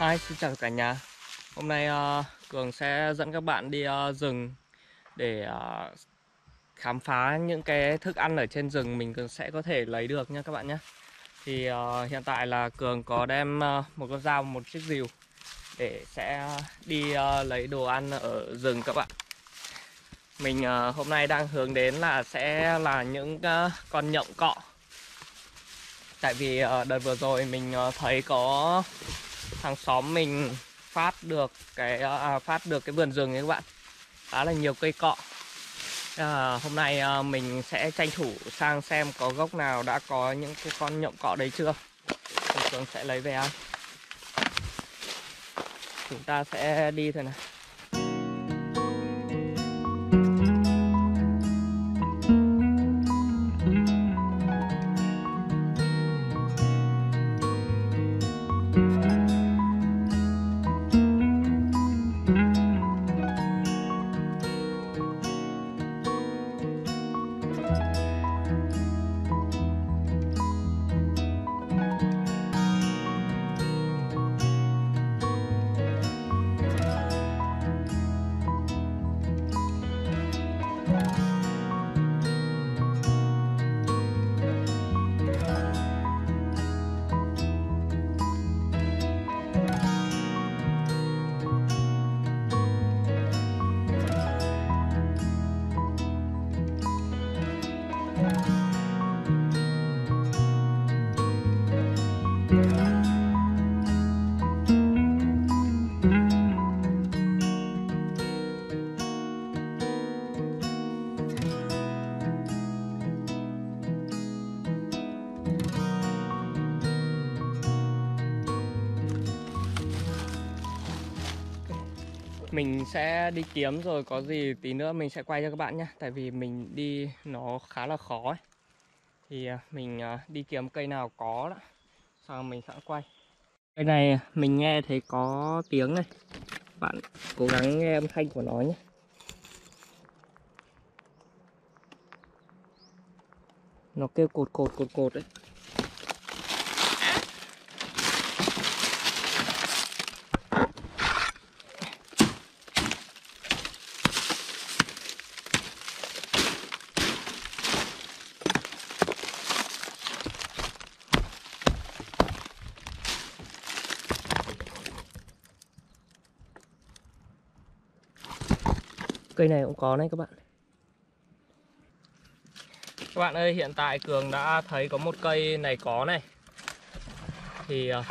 Hi, xin chào cả nhà. Hôm nay uh, Cường sẽ dẫn các bạn đi uh, rừng để uh, khám phá những cái thức ăn ở trên rừng mình sẽ có thể lấy được nha các bạn nhé. Thì uh, hiện tại là Cường có đem uh, một con dao, một chiếc rìu để sẽ đi uh, lấy đồ ăn ở rừng các bạn. Mình uh, hôm nay đang hướng đến là sẽ là những uh, con nhộng cọ. Tại vì uh, đợt vừa rồi mình uh, thấy có hàng xóm mình phát được cái à, à, phát được cái vườn rừng ấy các bạn. Khá là nhiều cây cọ. À, hôm nay à, mình sẽ tranh thủ sang xem có gốc nào đã có những cái con nhộng cọ đấy chưa. Thì cường sẽ lấy về ăn. Chúng ta sẽ đi thôi này mình sẽ đi kiếm rồi có gì tí nữa mình sẽ quay cho các bạn nhé tại vì mình đi nó khá là khó ấy. thì à, mình à, đi kiếm cây nào có đó sau mình sẽ quay. Cây này mình nghe thấy có tiếng này. Bạn cố gắng nghe âm thanh của nó nhé. Nó kêu cột cột cột cột đấy cây này cũng có đấy các bạn. Các bạn ơi hiện tại cường đã thấy có một cây này có này. Thì uh,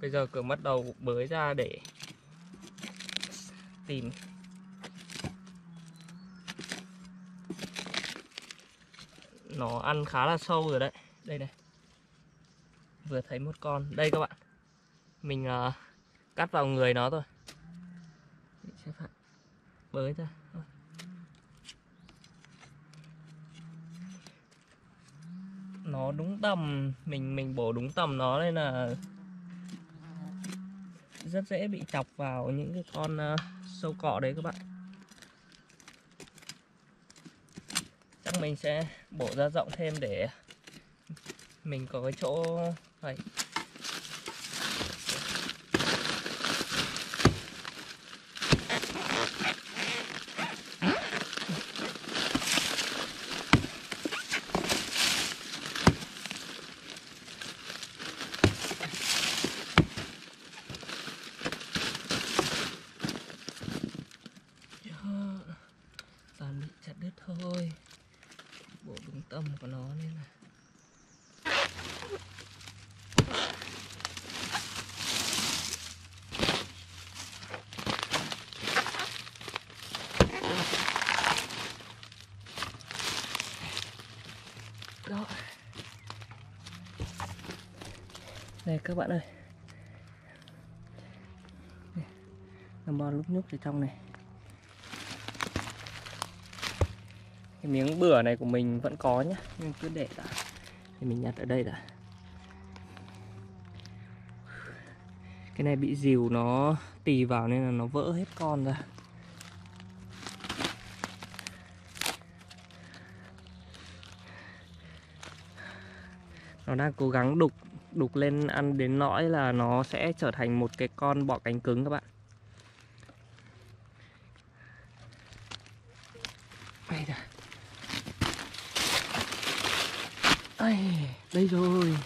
bây giờ cường bắt đầu bới ra để tìm. Nó ăn khá là sâu rồi đấy. Đây này. Vừa thấy một con. Đây các bạn. Mình uh, cắt vào người nó thôi. Sẽ phải bới ra nó đúng tầm. Mình mình bổ đúng tầm nó nên là rất dễ bị chọc vào những cái con uh, sâu cọ đấy các bạn. Chắc mình sẽ bổ ra rộng thêm để mình có cái chỗ phải thôi âm của nó nên là đó. Đây, các bạn ơi. Nằm bò lúc nhúc ở trong này. Cái miếng bửa này của mình vẫn có nhá. Nhưng cứ để đã. Thì mình nhặt ở đây đã. Cái này bị dìu nó tì vào nên là nó vỡ hết con ra. Nó đang cố gắng đục đục lên ăn đến nỗi là nó sẽ trở thành một cái con bọ cánh cứng các bạn đây đã đây, đây rồi.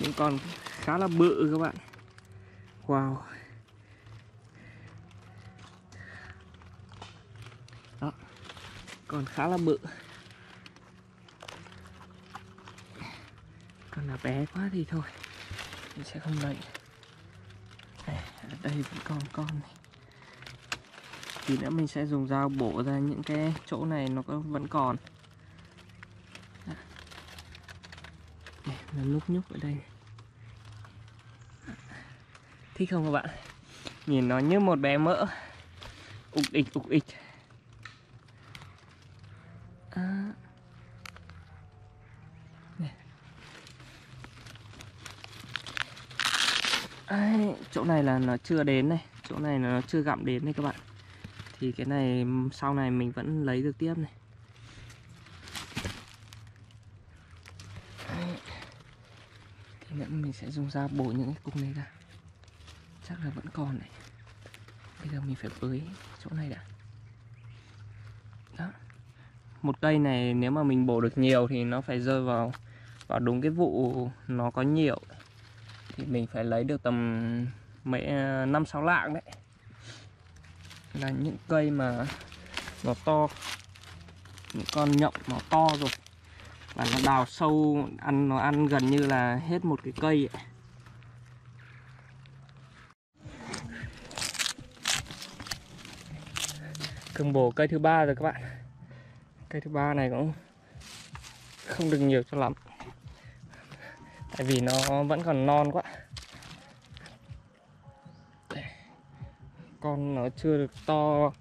Những con khá là bự các bạn. Wow. Đó còn khá là bự. Còn là bé quá thì thôi mình sẽ không lấy đây, ở đây vẫn còn con này. Thì nữa mình sẽ dùng dao bổ ra những cái chỗ này nó vẫn còn. Đây, lúc nhúc ở đây. Thích không các bạn? Nhìn nó như một bé mỡ. Ục ịch ục ịch. À. Đấy, chỗ này là nó chưa đến này. Chỗ này là nó chưa gặm đến đây các bạn. Thì cái này sau này mình vẫn lấy được tiếp này Đấy. thì nữa mình sẽ dùng dao bổ những cái cục này ra. Chắc là vẫn còn này bây giờ mình phải bới chỗ này đã. Đó. Một cây này nếu mà mình bổ được nhiều thì nó phải rơi vào vào đúng cái vụ nó có nhiều. Thì mình phải lấy được tầm mấy à, năm, sáu lạng đấy. Là những cây mà nó to. Những con nhộng nó to rồi và nó đào sâu, ăn, nó ăn gần như là hết một cái cây ấy. cường bổ cây thứ ba rồi các bạn. Cây thứ ba này cũng không được nhiều cho lắm. Tại vì nó vẫn còn non quá. Con nó chưa được to,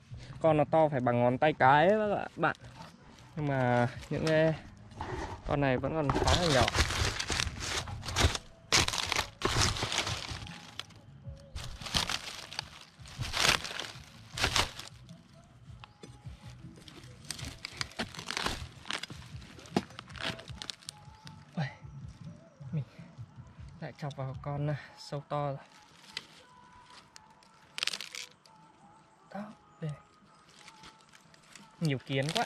con nó to phải bằng ngón tay cái các bạn. Nhưng mà những cái con này vẫn còn khá là nhỏ. Mình lại chọc vào con à, sâu to rồi. Đó đây nhiều kiến quá.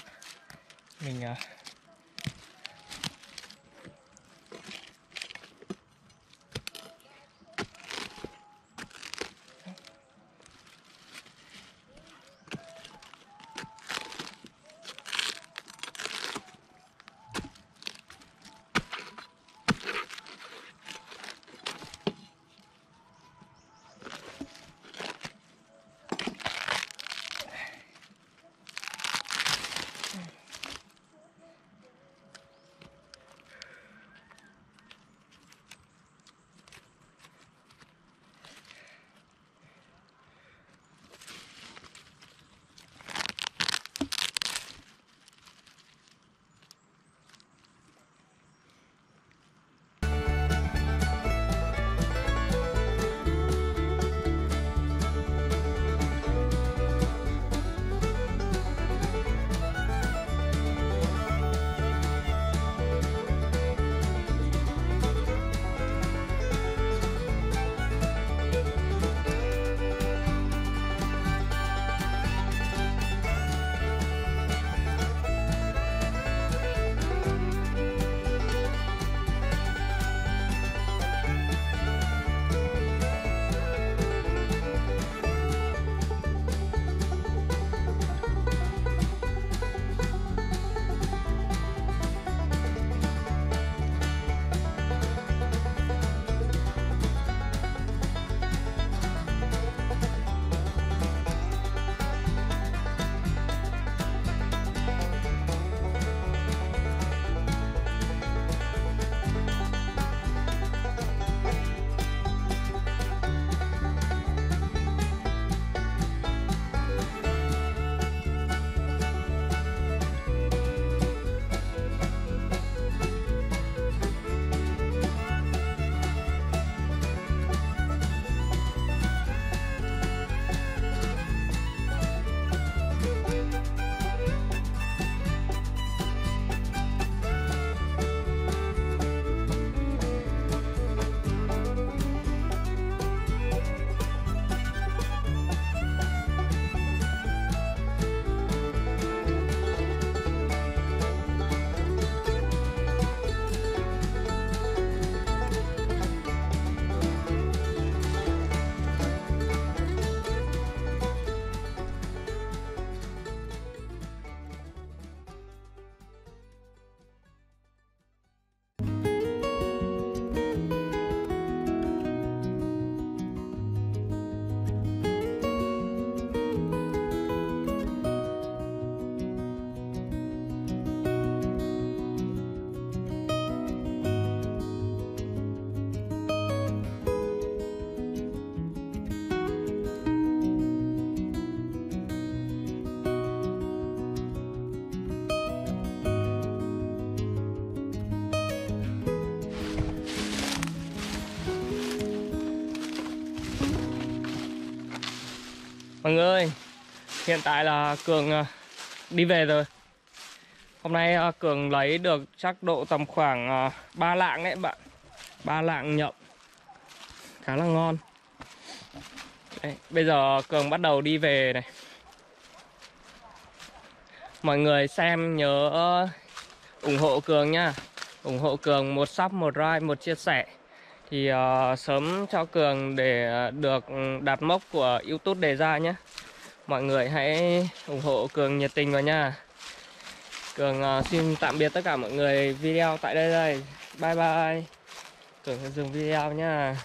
Mình uh, Mọi người ơi, hiện tại là Cường ờ, đi về rồi. Hôm nay ờ, Cường lấy được chắc độ tầm khoảng ờ, 3 lạng đấy bạn. 3 lạng nhộng. Khá là ngon. Đấy, bây giờ Cường bắt đầu đi về này. Mọi người xem nhớ ủng hộ Cường nha ủng hộ Cường một sub, một like, một chia sẻ thì uh, sớm cho Cường để được đạt mốc của YouTube đề ra nhé. Mọi người hãy ủng hộ Cường nhiệt tình vào nha. Cường uh, xin tạm biệt tất cả mọi người video tại đây đây. Bye bye. Cường sẽ dừng video nha.